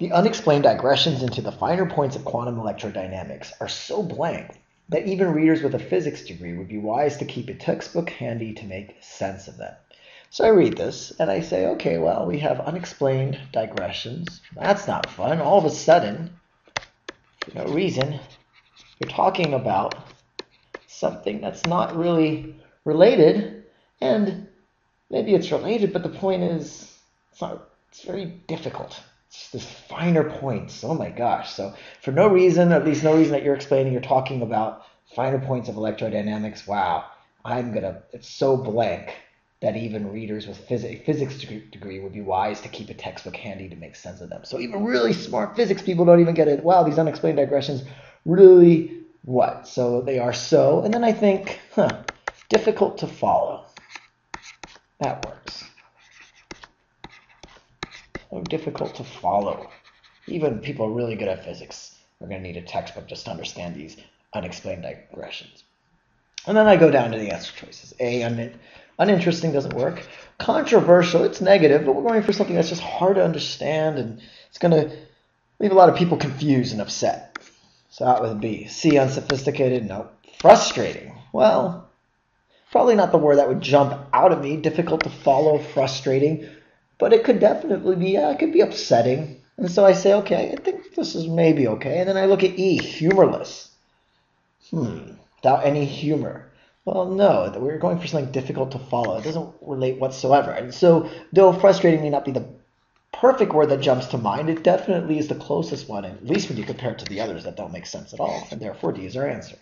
The unexplained digressions into the finer points of quantum electrodynamics are so blank that even readers with a physics degree would be wise to keep a textbook handy to make sense of them. So I read this and I say, okay, well, we have unexplained digressions. That's not fun. All of a sudden, for no reason, you're talking about something that's not really related, and maybe it's related, but the point is, it's not. It's very difficult. It's this finer points. Oh my gosh! So for no reason, at least no reason that you're explaining, you're talking about finer points of electrodynamics. Wow, I'm gonna. It's so blank that even readers with phys- physics degree would be wise to keep a textbook handy to make sense of them. So even really smart physics people don't even get it. Wow, these unexplained digressions really what? So they are so, and then I think, huh, difficult to follow. That works. So difficult to follow. Even people really good at physics are going to need a textbook just to understand these unexplained digressions. And then I go down to the answer choices. A, un- uninteresting doesn't work. Controversial, it's negative, but we're going for something that's just hard to understand and it's going to leave a lot of people confused and upset. So out with a B. C, unsophisticated, no. Frustrating, well, probably not the word that would jump out at me. Difficult to follow, frustrating, but it could definitely be, yeah, it could be upsetting. And so I say, okay, I think this is maybe okay. And then I look at E, humorless. Hmm, without any humor. Well, no, that we're going for something difficult to follow. It doesn't relate whatsoever. And so, though frustrating may not be the perfect word that jumps to mind, it definitely is the closest one, at least when you compare it to the others that don't make sense at all. And therefore, D is our answer.